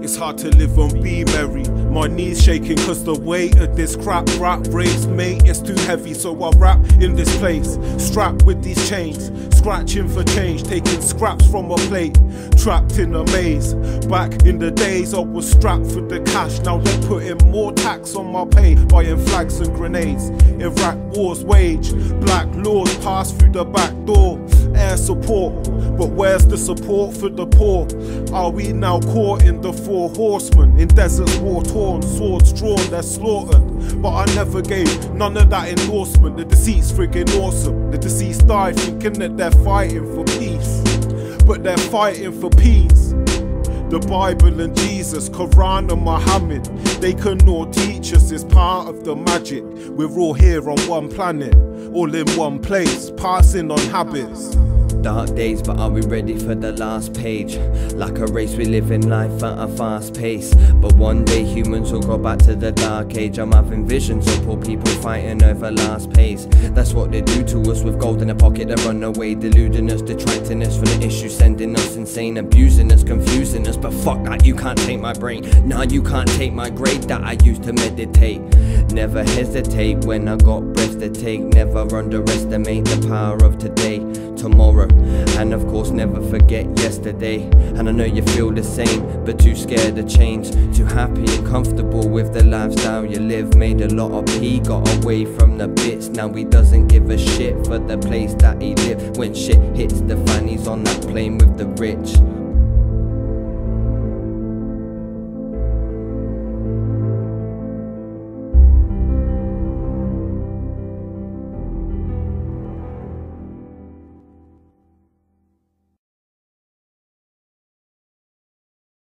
It's hard to live and be merry. My knees shaking cause the weight of this crap rap race, mate, it's too heavy. So I rap in this place, strapped with these chains, scratching for change, taking scraps from a plate, trapped in a maze. Back in the days, I was strapped for the cash. Now they're putting more tax on my pay, buying flags and grenades. Iraq wars wage, black laws pass through the back door. Air support, but where's the support for the poor? Are we now caught in the four horsemen? In deserts war torn, swords drawn, they're slaughtered. But I never gave none of that endorsement. The deceit's friggin' awesome. The deceased died thinking that they're fighting for peace. But they're fighting for peace. The Bible and Jesus, Quran and Muhammad, they can all teach us, it's part of the magic. We're all here on one planet, all in one place, passing on habits. Dark days, but are we ready for the last page? Like a race, we live in life at a fast pace. But one day humans will go back to the dark age. I'm having visions of poor people fighting over last pace. That's what they do to us with gold in a pocket. They run away, deluding us, detracting us from the issue, sending us insane, abusing us, confusing us. But fuck that, you can't take my brain. Nah, you can't take my grade that I used to meditate. Never hesitate when I got breath to take. Never underestimate the power of today, tomorrow, and of course, never forget yesterday. And I know you feel the same, but too scared to change. Too happy and comfortable with the lifestyle you live. Made a lot of P, got away from the bits. Now he doesn't give a shit for the place that he lived. When shit hits the fan, he's on that plane with the rich.